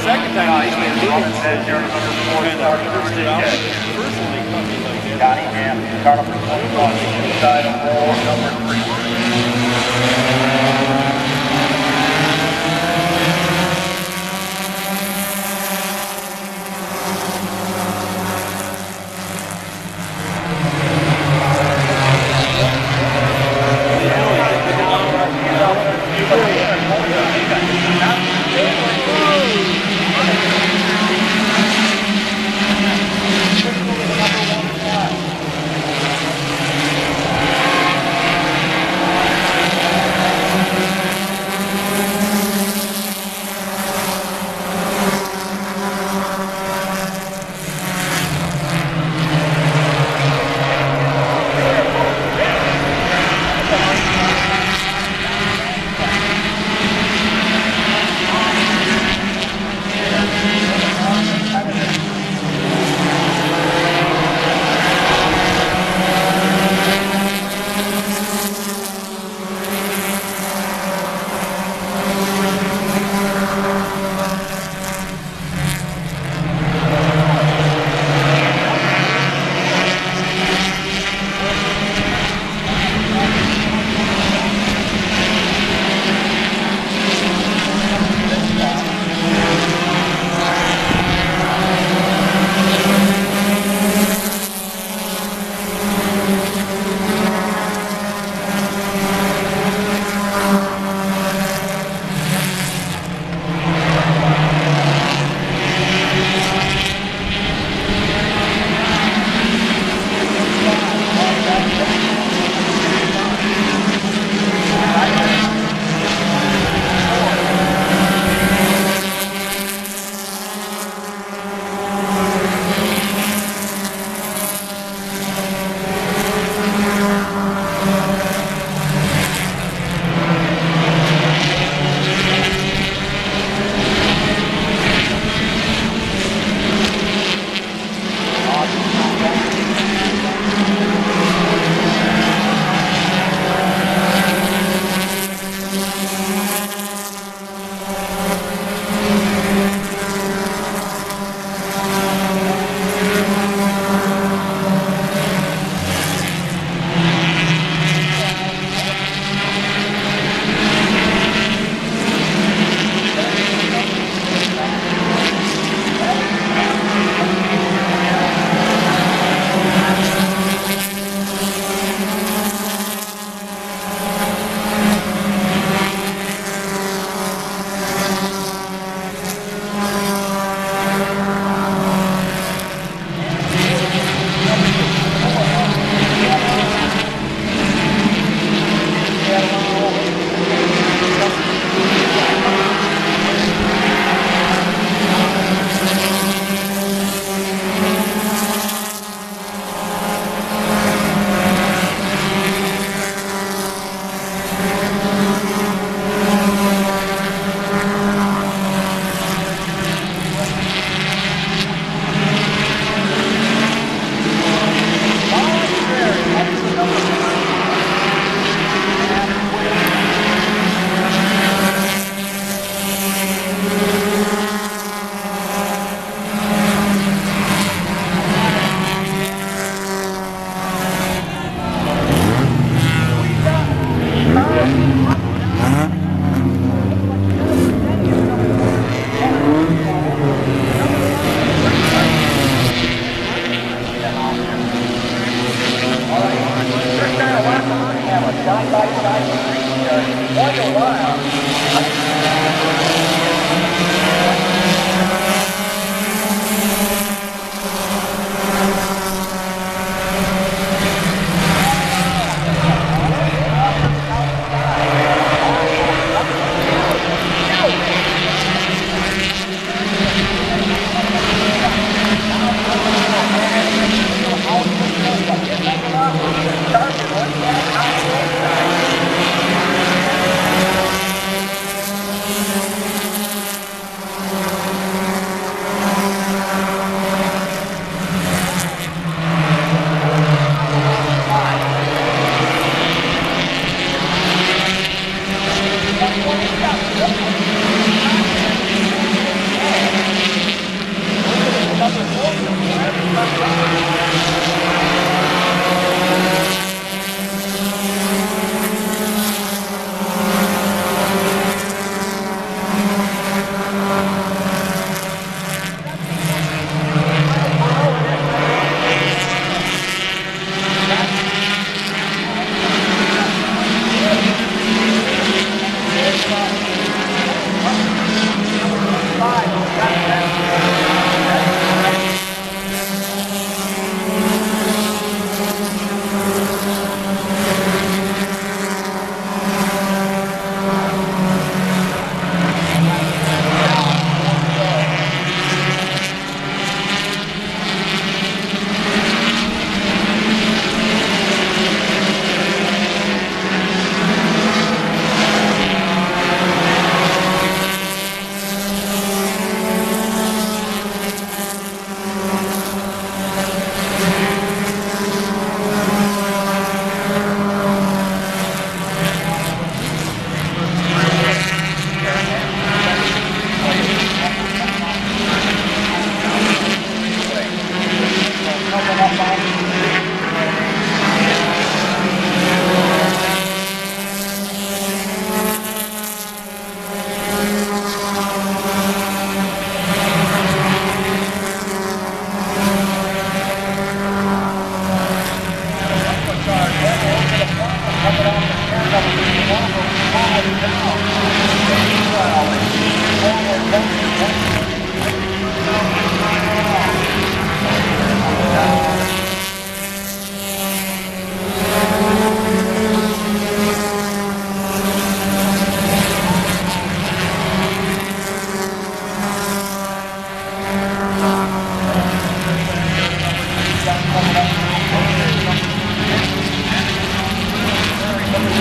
Second time he just made a Roman says you're number four, kind of starting cursed to it out. catch. Personally, cut me like that. Johnny Ham, car number 21, inside of roll number three.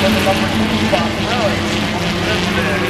Thank you.